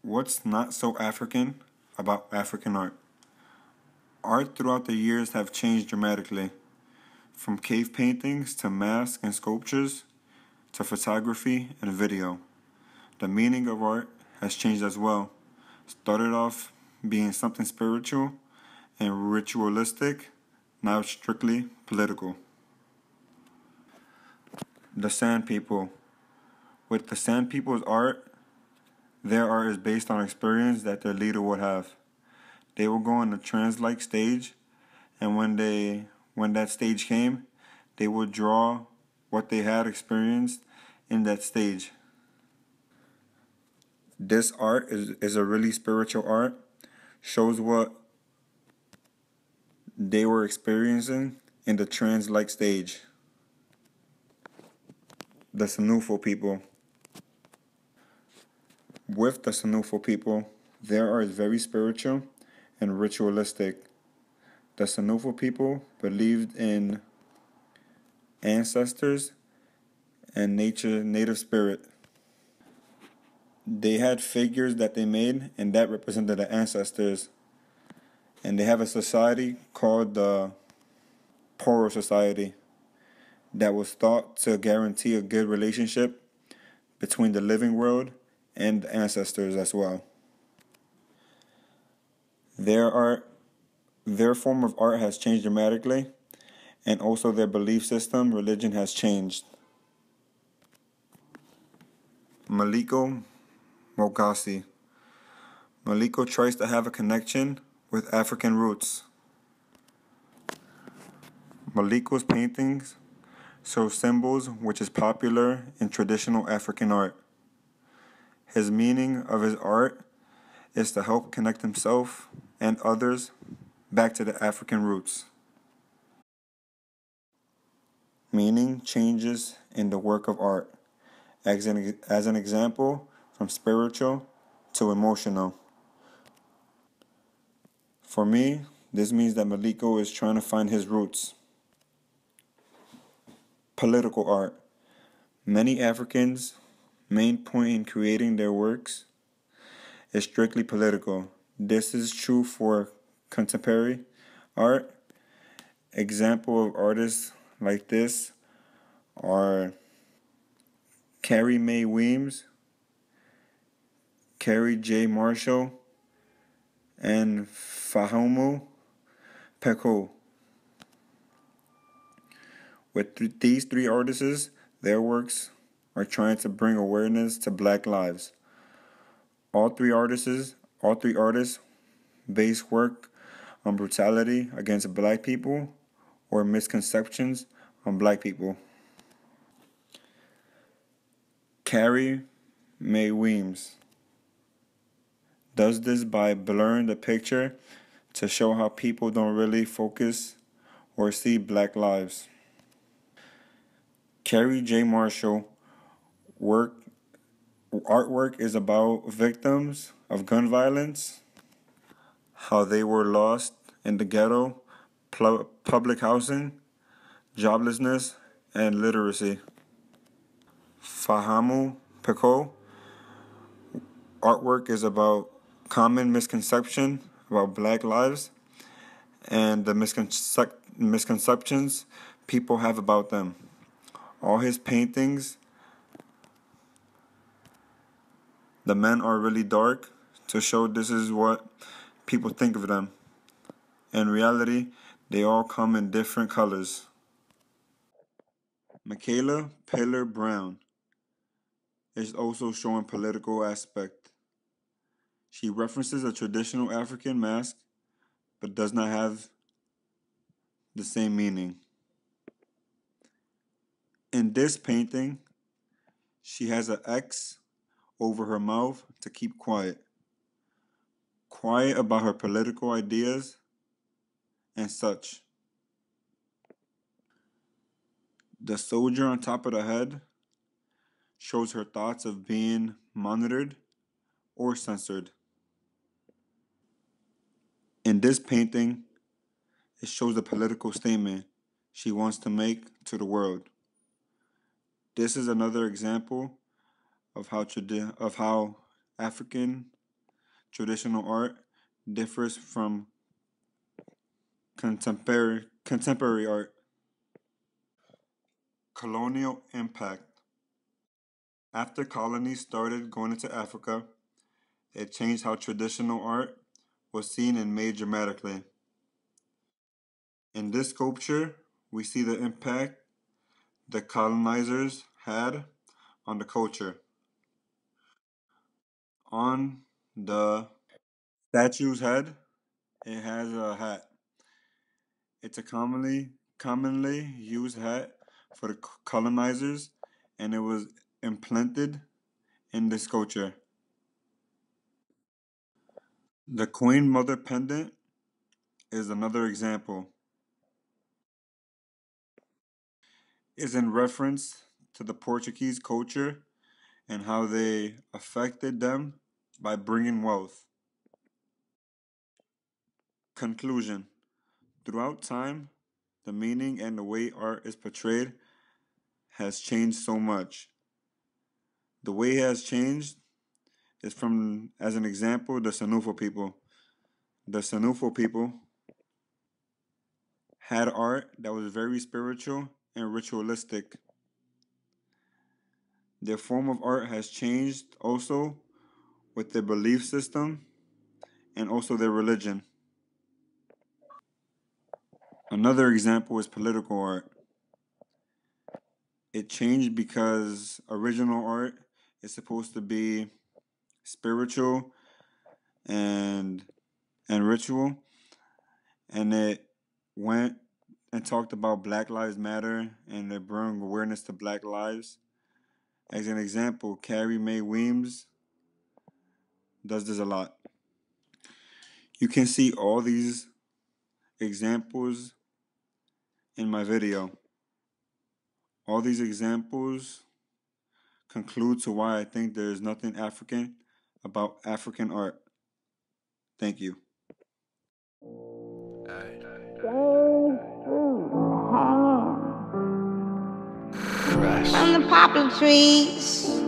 What's not so African about African art? Art throughout the years have changed dramatically, from cave paintings to masks and sculptures to photography and video. The meaning of art has changed as well. Started off being something spiritual and ritualistic, now strictly political. The Sand People. With the Sand People's art, their art is based on experience that their leader would have. They will go on a trance-like stage, and when they when that stage came, they would draw what they had experienced in that stage. This art is, is a really spiritual art, shows what they were experiencing in the trance-like stage. The Senufo people. With the Senufo people, their art is very spiritual and ritualistic. The Senufo people believed in ancestors and nature, native spirit. They had figures that they made, and that represented the ancestors. And they have a society called the Poro Society that was thought to guarantee a good relationship between the living world and ancestors as well. Their art, their form of art has changed dramatically, and also their belief system, religion has changed. Maliko Mogasi. Maliko tries to have a connection with African roots. Maliko's paintings show symbols which is popular in traditional African art. His meaning of his art is to help connect himself and others back to the African roots. Meaning changes in the work of art. As an, as an example, from spiritual to emotional. For me, this means that Maliko is trying to find his roots. Political art. Many Africans' main point in creating their works is strictly political. This is true for contemporary art. Example of artists like this are Carrie Mae Weems, Kerry J. Marshall, and Fahamu Pecou. With th- these three artists, their works are trying to bring awareness to black lives. All three artists, all three artists base work on brutality against black people or misconceptions on black people. Carrie Mae Weems does this by blurring the picture to show how people don't really focus or see black lives. Kerry J. Marshall work artwork is about victims of gun violence, how they were lost in the ghetto, public housing, joblessness, and literacy. Fahamu Pecou artwork is about common misconception about black lives and the misconce- misconceptions people have about them. All his paintings, the men are really dark to show this is what people think of them. In reality, they all come in different colors. Michaela Pilar Brown is also showing political aspect. She references a traditional African mask, but does not have the same meaning. In this painting, she has an X over her mouth to keep quiet. Quiet about her political ideas and such. The soldier on top of the head shows her thoughts of being monitored or censored. In this painting, it shows a political statement she wants to make to the world. This is another example of how tradi- of how African traditional art differs from contemporary contemporary art. Colonial impact. After colonies started going into Africa, it changed how traditional art was seen and made dramatically. In this sculpture, we see the impact the colonizers had on the culture. On the statue's head, it has a hat. It's a commonly commonly used hat for the colonizers, and it was implanted in the sculpture. The Queen Mother pendant is another example. Is in reference to the Portuguese culture and how they affected them by bringing wealth. Conclusion Throughout time, the meaning and the way art is portrayed has changed so much. The way it has changed is from, as an example, the Senufo people. The Senufo people had art that was very spiritual and ritualistic. Their form of art has changed also with their belief system and also their religion. Another example is political art. It changed because original art is supposed to be spiritual and and ritual and it went and talked about Black Lives Matter and it brought awareness to Black lives. As an example, Carrie Mae Weems does this a lot. You can see all these examples in my video. All these examples conclude to why I think there is nothing African about African art. Thank you. From the poplar trees